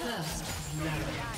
First blood.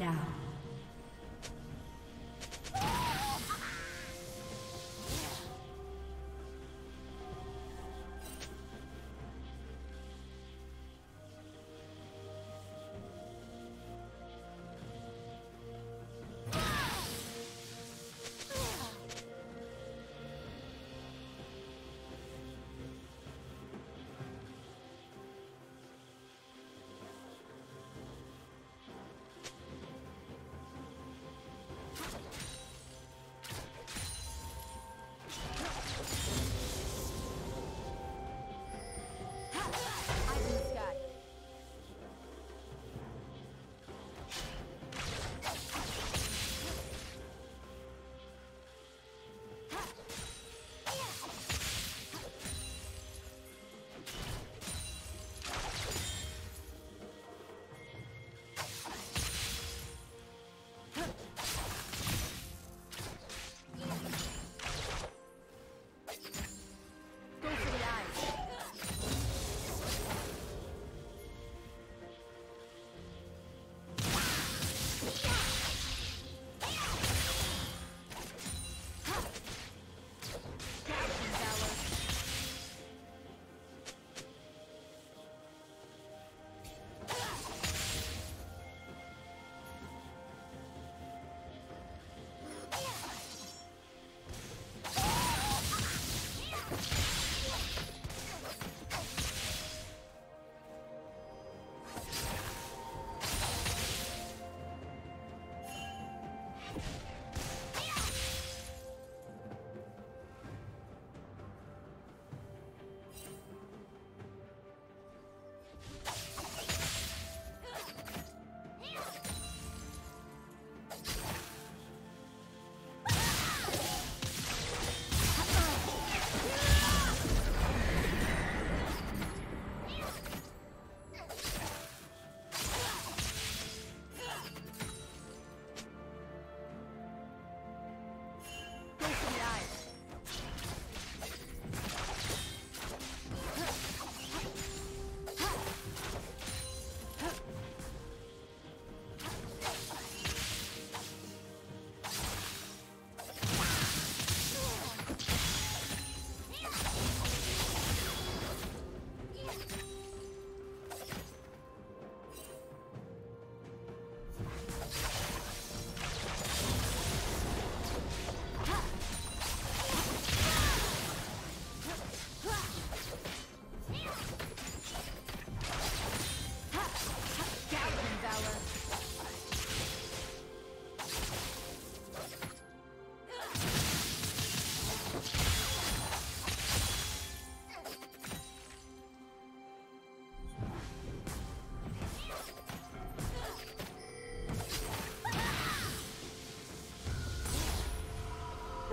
Down.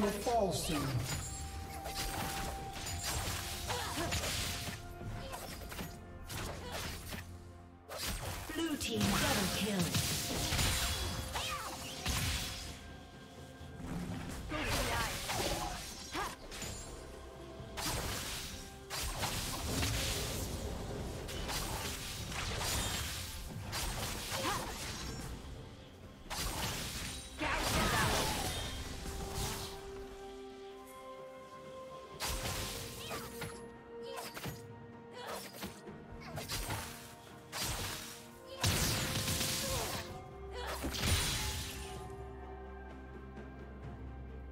Will fall soon.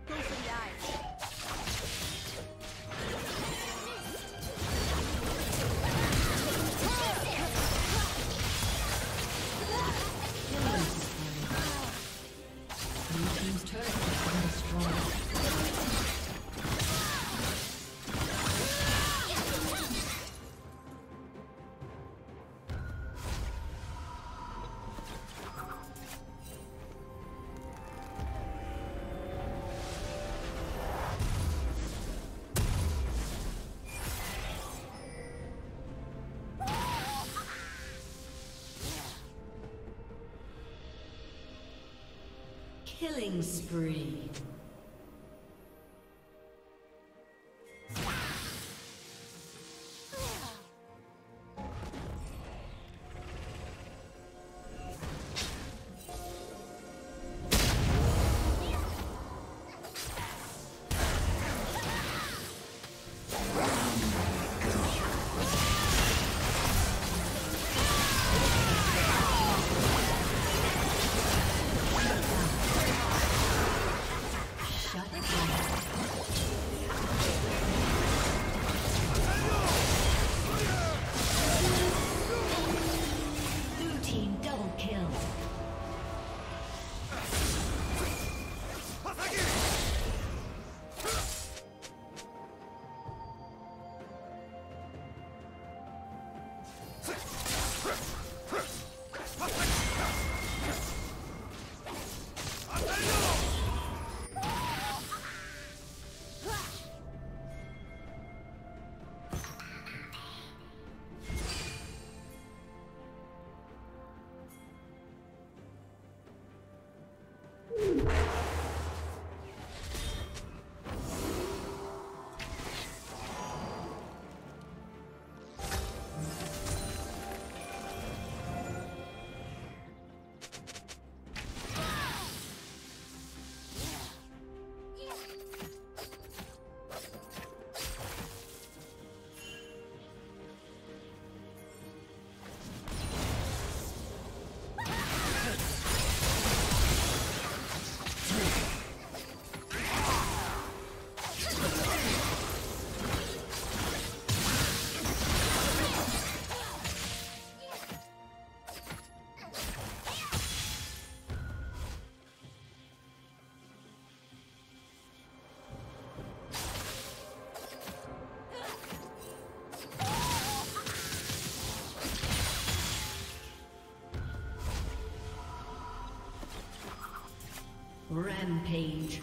Go for Killing spree. Rampage.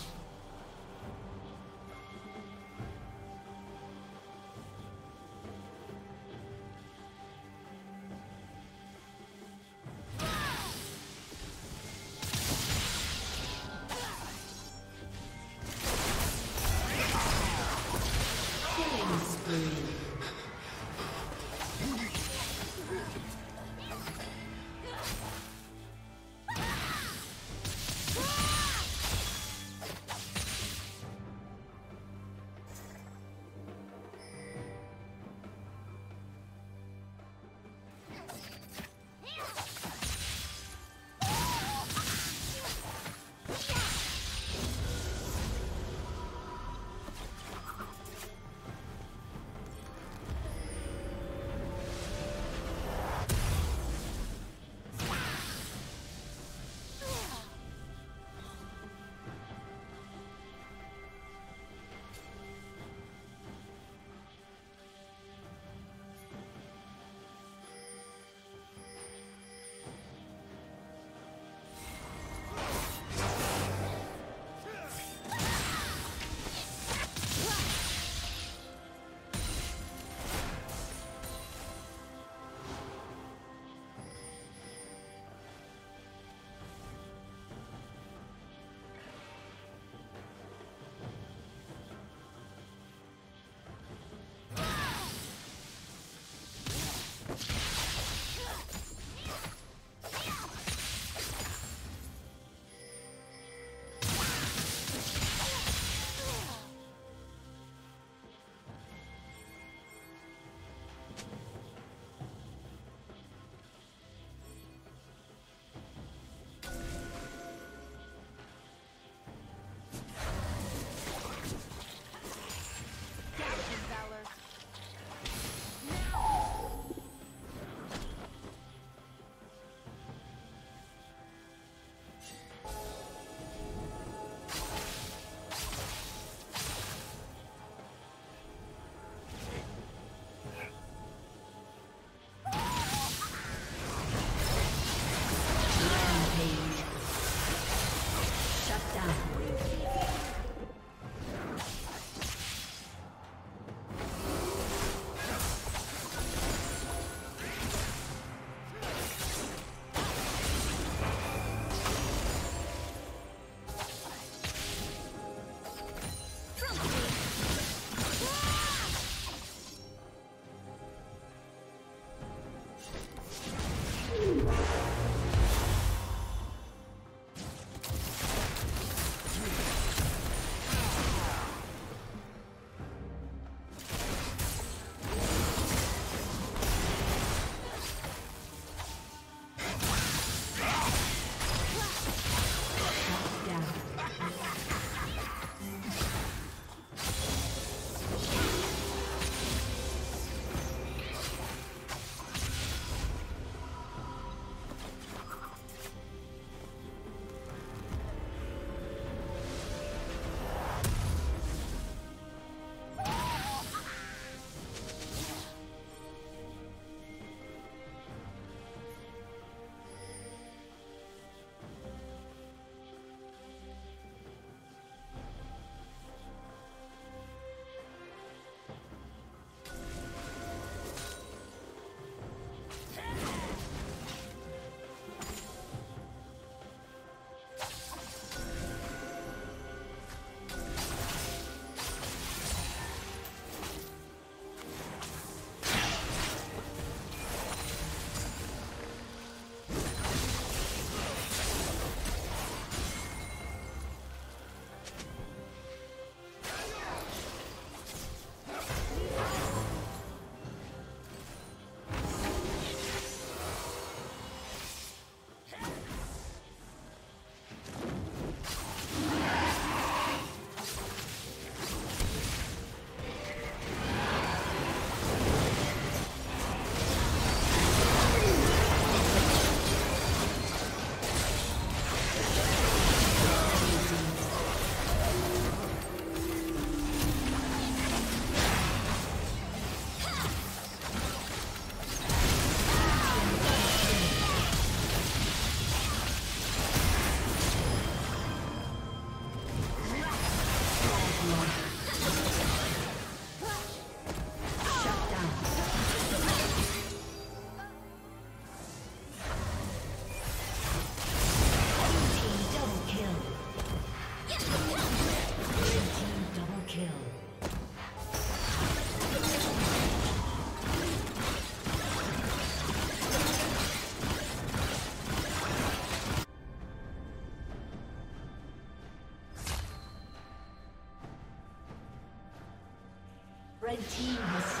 Red team has